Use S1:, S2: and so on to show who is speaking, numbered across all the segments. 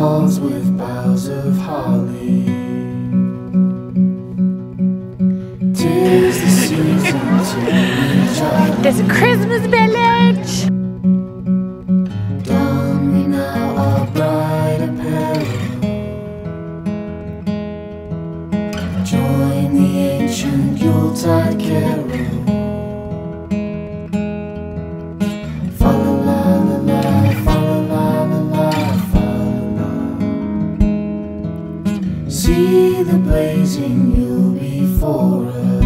S1: halls with boughs of holly. Tis the season to reach out.
S2: There's a Christmas village.
S1: Don we now our bright apparel. Join the ancient Yuletide carol. Blazing Yule before us.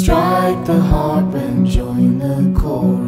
S1: Strike the harp and join the chorus.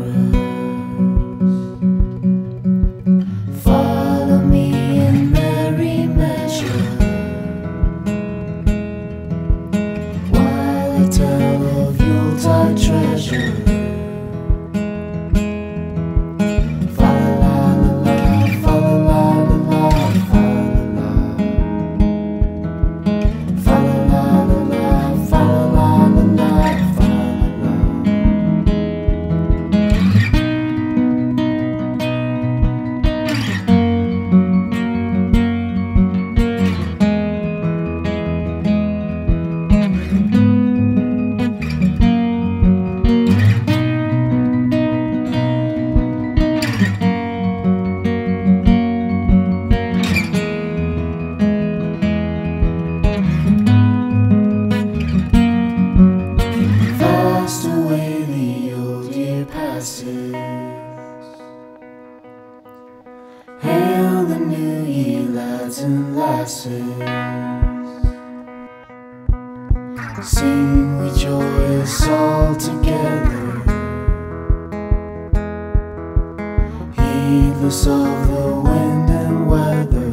S1: Passes. Hail the new year, lads and lasses. Sing we joyous all together. Heedless of the wind and weather.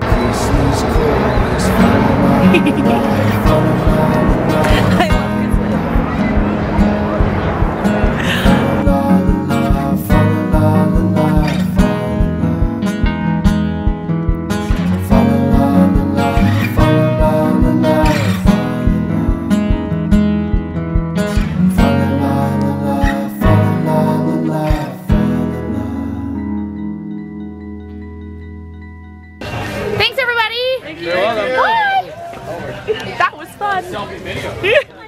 S1: Christmas chorus, That was fun.